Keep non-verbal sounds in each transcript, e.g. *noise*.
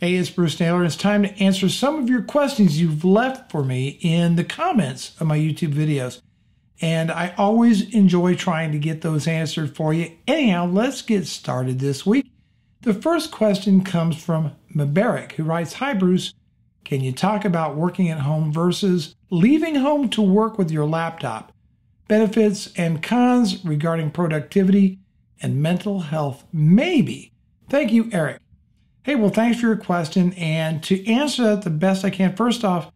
Hey, it's Bruce Naylor. It's time to answer some of your questions you've left for me in the comments of my YouTube videos. And I always enjoy trying to get those answered for you. Anyhow, let's get started this week. The first question comes from Mubarak, who writes Hi, Bruce. Can you talk about working at home versus leaving home to work with your laptop? Benefits and cons regarding productivity and mental health, maybe. Thank you, Eric. Hey, well, thanks for your question. And to answer that the best I can, first off,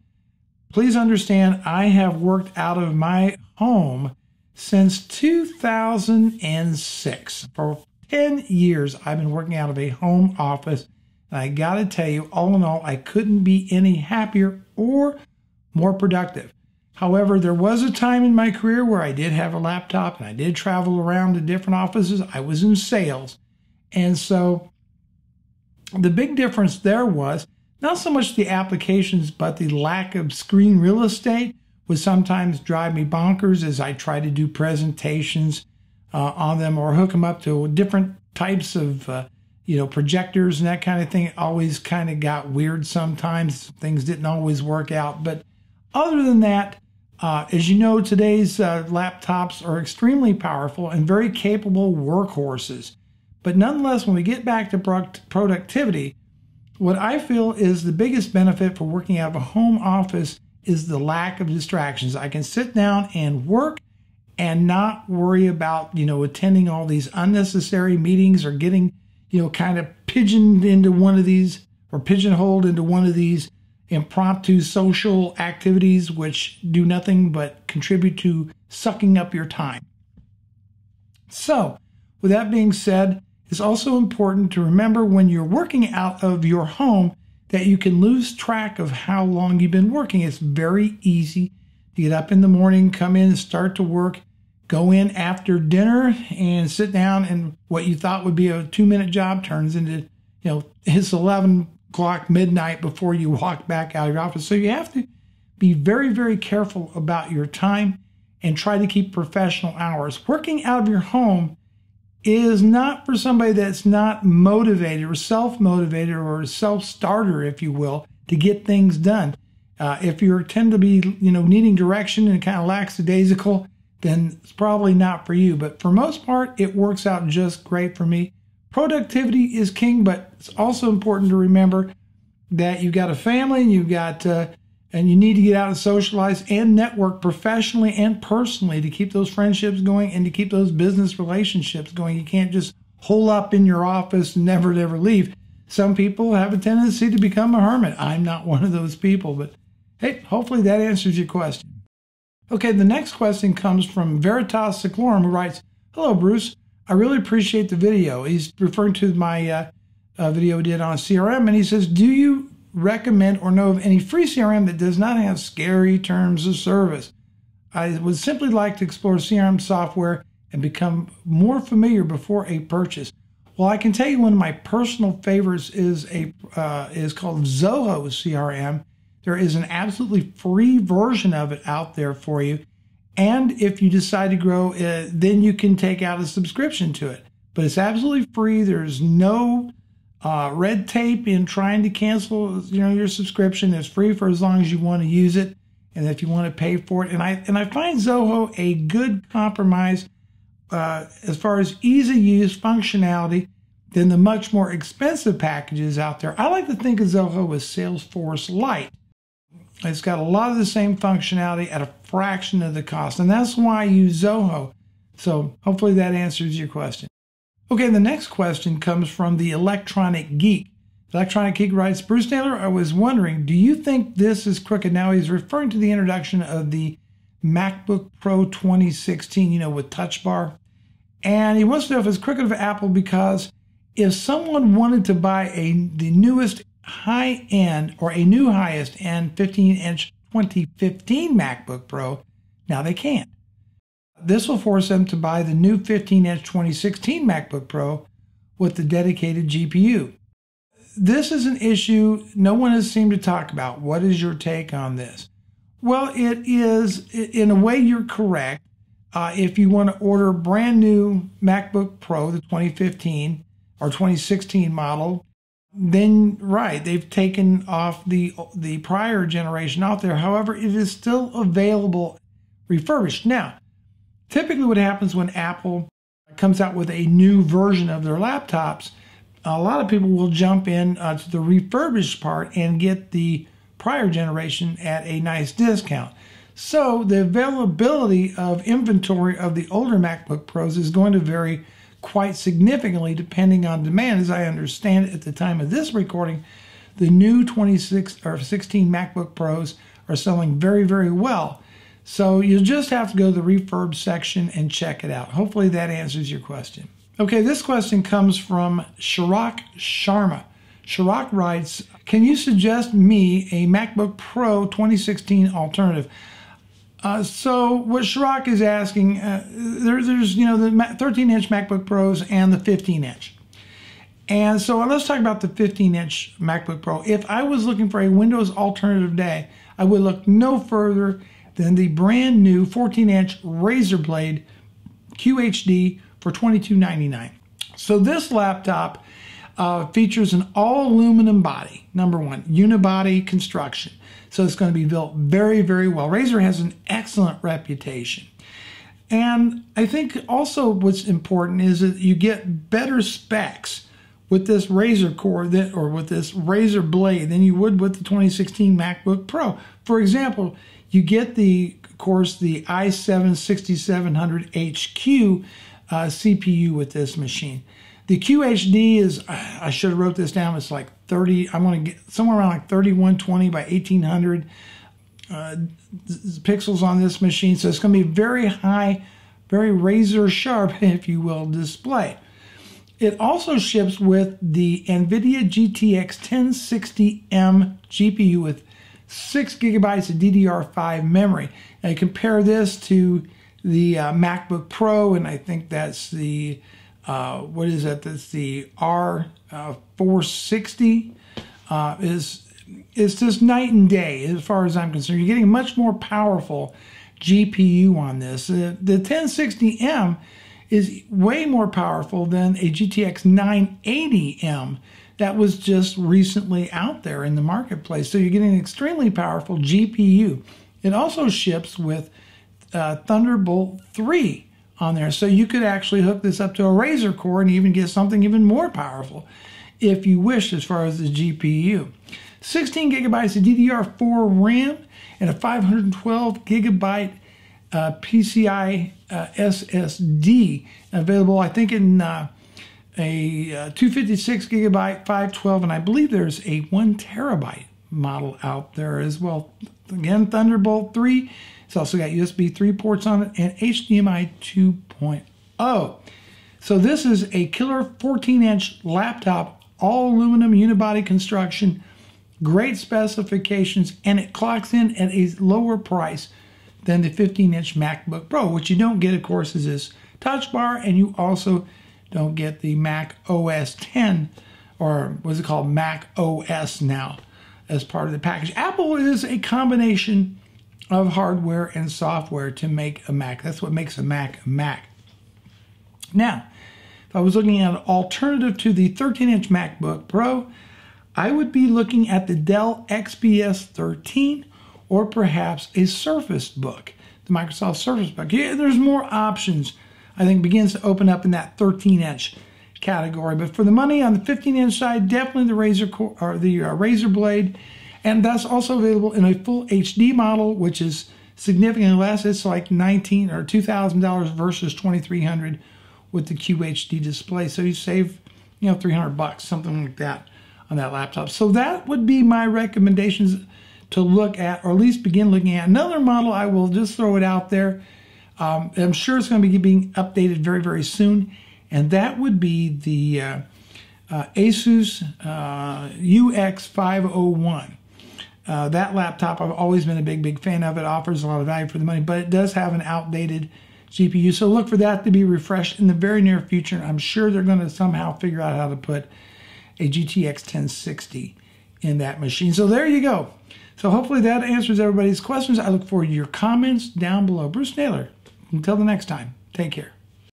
please understand I have worked out of my home since 2006. For 10 years, I've been working out of a home office. And I got to tell you, all in all, I couldn't be any happier or more productive. However, there was a time in my career where I did have a laptop and I did travel around to different offices. I was in sales. And so the big difference there was not so much the applications, but the lack of screen real estate would sometimes drive me bonkers as I try to do presentations uh, on them or hook them up to different types of uh, you know projectors and that kind of thing. It always kind of got weird sometimes. Things didn't always work out, but other than that, uh, as you know, today's uh, laptops are extremely powerful and very capable workhorses. But nonetheless, when we get back to productivity, what I feel is the biggest benefit for working out of a home office is the lack of distractions. I can sit down and work and not worry about, you know, attending all these unnecessary meetings or getting, you know, kind of pigeoned into one of these or pigeonholed into one of these impromptu social activities which do nothing but contribute to sucking up your time. So, with that being said, it's also important to remember when you're working out of your home that you can lose track of how long you've been working. It's very easy to get up in the morning, come in and start to work, go in after dinner and sit down and what you thought would be a two minute job turns into, you know, it's 11 o'clock midnight before you walk back out of your office. So you have to be very, very careful about your time and try to keep professional hours. Working out of your home is not for somebody that's not motivated or self motivated or self starter, if you will, to get things done. Uh, if you tend to be, you know, needing direction and kind of lackadaisical, then it's probably not for you. But for most part, it works out just great for me. Productivity is king, but it's also important to remember that you've got a family and you've got uh, and you need to get out and socialize and network professionally and personally to keep those friendships going and to keep those business relationships going. You can't just hole up in your office and never, ever leave. Some people have a tendency to become a hermit. I'm not *laughs* one of those people, but hey, hopefully that answers your question. Okay, the next question comes from Veritas Cyclorum, who writes, Hello, Bruce. I really appreciate the video. He's referring to my uh, uh, video we did on CRM, and he says, Do you recommend or know of any free CRM that does not have scary terms of service. I would simply like to explore CRM software and become more familiar before a purchase. Well, I can tell you one of my personal favorites is a uh, is called Zoho CRM. There is an absolutely free version of it out there for you, and if you decide to grow, uh, then you can take out a subscription to it. But it's absolutely free. There's no uh, red tape in trying to cancel, you know, your subscription is free for as long as you want to use it, and if you want to pay for it. And I and I find Zoho a good compromise uh, as far as ease of use, functionality, than the much more expensive packages out there. I like to think of Zoho as Salesforce Lite. It's got a lot of the same functionality at a fraction of the cost, and that's why I use Zoho. So hopefully that answers your question. Okay, the next question comes from the Electronic Geek. Electronic Geek writes, Bruce Taylor, I was wondering, do you think this is crooked? Now he's referring to the introduction of the MacBook Pro 2016, you know, with Touch Bar. And he wants to know if it's crooked of Apple because if someone wanted to buy a the newest high end or a new highest end 15 inch 2015 MacBook Pro, now they can't. This will force them to buy the new 15 inch 2016 MacBook Pro with the dedicated GPU. This is an issue no one has seemed to talk about. What is your take on this? Well, it is, in a way, you're correct. Uh, if you want to order a brand new MacBook Pro, the 2015 or 2016 model, then right, they've taken off the the prior generation out there. However, it is still available refurbished. Now, typically what happens when Apple comes out with a new version of their laptops, a lot of people will jump in uh, to the refurbished part and get the prior generation at a nice discount. So the availability of inventory of the older MacBook Pros is going to vary quite significantly depending on demand. As I understand it at the time of this recording, the new 26 or 16 MacBook Pros are selling very, very well. So you'll just have to go to the refurb section and check it out. Hopefully that answers your question. Okay, this question comes from Shirak Sharma. Shirak writes, can you suggest me a MacBook Pro 2016 alternative? Uh, so what Shirak is asking, uh, there, there's you know the 13-inch MacBook Pros and the 15-inch, and so let's talk about the 15-inch MacBook Pro. If I was looking for a Windows alternative day, I would look no further than the brand new 14-inch Razer Blade QHD for $22.99. So this laptop uh, features an all aluminum body. Number one, unibody construction. So it's going to be built very, very well. Razer has an excellent reputation. And I think also what's important is that you get better specs with this Razer Core that, or with this Razer blade than you would with the 2016 MacBook Pro. For example, you get the, of course, the i7 6700HQ uh, CPU with this machine. The QHD is, I should have wrote this down, it's like 30, I'm going to get somewhere around like 3120 by 1800 uh, pixels on this machine. So it's going to be very high, very razor sharp, *laughs* if you will, display. It also ships with the NVIDIA GTX 1060M GPU with 6 gigabytes of DDR5 memory. Now compare this to the uh, MacBook Pro, and I think that's the uh, what is that? That's the R460. Uh, is it's just night and day as far as I'm concerned. You're getting a much more powerful GPU on this. Uh, the 1060M is way more powerful than a GTX 980M that was just recently out there in the marketplace. So you're getting an extremely powerful GPU. It also ships with uh, Thunderbolt 3 on there. So you could actually hook this up to a Razer core and even get something even more powerful if you wish as far as the GPU. 16 gigabytes of DDR4 RAM and a 512 gigabyte uh, PCI uh, SSD available, I think, in uh, a uh, 256 gigabyte, 512, and I believe there's a one terabyte model out there as well. Again, Thunderbolt 3 it's also got USB 3 ports on it and HDMI 2.0. So this is a killer 14-inch laptop, all aluminum unibody construction, great specifications, and it clocks in at a lower price than the 15-inch MacBook Pro. What you don't get, of course, is this touch bar, and you also don't get the Mac OS 10, or what's it called, Mac OS now, as part of the package. Apple is a combination of hardware and software to make a Mac. That's what makes a Mac a Mac. Now, if I was looking at an alternative to the 13-inch MacBook Pro, I would be looking at the Dell XPS 13 or perhaps a Surface Book, the Microsoft Surface Book. Yeah, there's more options. I think begins to open up in that 13-inch category. But for the money on the 15-inch side, definitely the Razer or the uh, Razer Blade and that's also available in a full HD model, which is significantly less. It's like 19 or $2,000 versus 2300 with the QHD display. So you save, you know, 300 bucks, something like that on that laptop. So that would be my recommendations to look at, or at least begin looking at. Another model, I will just throw it out there. Um, I'm sure it's going to be being updated very, very soon. And that would be the uh, uh, Asus uh, UX501. Uh, that laptop, I've always been a big, big fan of. It offers a lot of value for the money, but it does have an outdated GPU. So look for that to be refreshed in the very near future. I'm sure they're going to somehow figure out how to put a GTX 1060 in that machine. So there you go. So hopefully that answers everybody's questions. I look forward to your comments down below. Bruce Naylor, until the next time, take care.